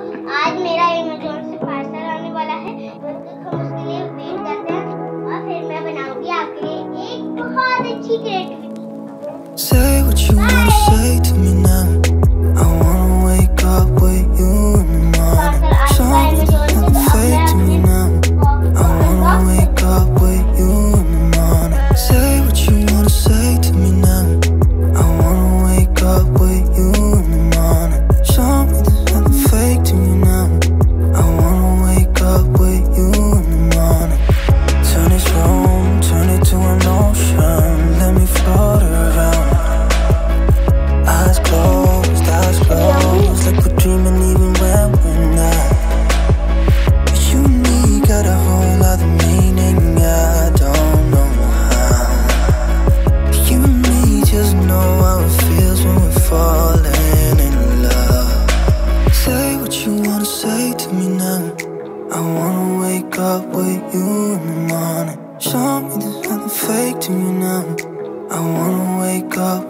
आज मेरा अमेजोन से पार्सल आने वाला है। हम उसके लिए वेट करते हैं और फिर मैं बनाऊँगी आपके लिए एक बहुत अच्छी creativity eyes closed, like we're dreaming even when we're not. You and me got a whole meaning, I don't know how. You and me just know how it feels when we're falling in love. Say what you wanna say to me now. I wanna wake up with you in the morning. Show me there's nothing fake to me now. I wanna wake up